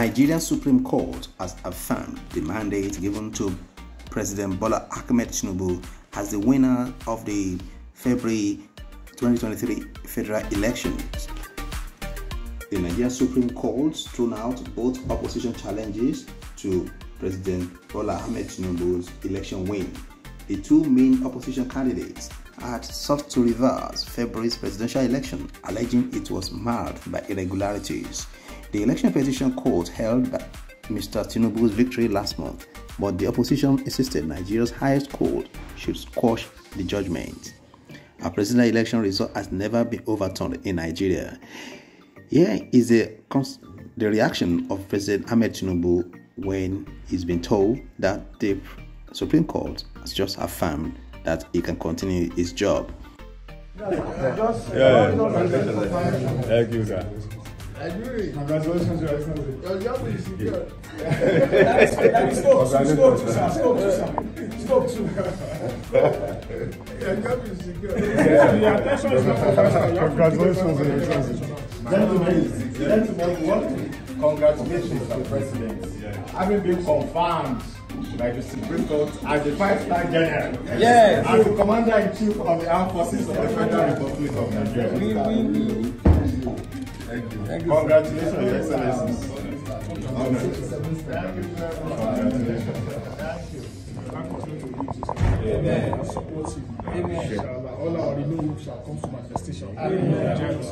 Nigerian Supreme Court has affirmed the mandate given to President Bola Ahmed Tinubu as the winner of the February 2023 federal elections. The Nigerian Supreme Court thrown out both opposition challenges to President Bola Ahmed Tinubu's election win. The two main opposition candidates had sought to reverse February's presidential election, alleging it was marred by irregularities. The election petition court held Mr. Tinubu's victory last month, but the opposition insisted Nigeria's highest court should quash the judgment. A presidential election result has never been overturned in Nigeria. Here is the, the reaction of President Ahmed Tinubu when he's been told that the Supreme Court has just affirmed that he can continue his job. Yeah, yeah. Thank you, sir. Congratulations, Your Excellency. Your job is secure. Spoke to, spoke to, sir. Spoke to, sir. Spoke to. Your job is secure. The attention is not professional. Congratulations, Your Excellency. Gentlemen, gentlemen, what? Congratulations, Mr. President. Having been confirmed by the Supreme Court as the five-star general. Yes. As the Commander-in-Chief of the Armed Forces of the Federal Republic of Nigeria. Thank you. Thank you. Congratulations, Your Excellency. Congratulations. Amen. Support you. Amen. Inshallah. All our renewal shall come to manifestation. Amen.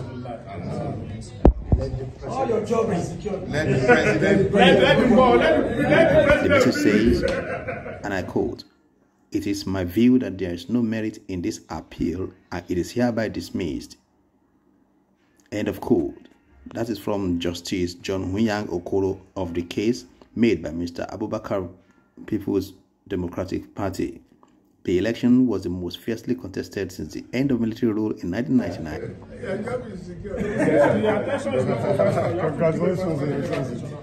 All your job is secured. Let the President Let, let him go. Let, him, let the The president. message says, and I quote, It is my view that there is no merit in this appeal and it is hereby dismissed. End of quote. That is from Justice John Inyang Okoro of the case made by Mr. Abubakar People's Democratic Party. The election was the most fiercely contested since the end of military rule in 1999. Your job is secure. The attention is not professional. Congratulations, Your Excellency.